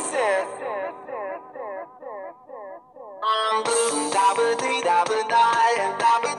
listen. Um, double D, double and double.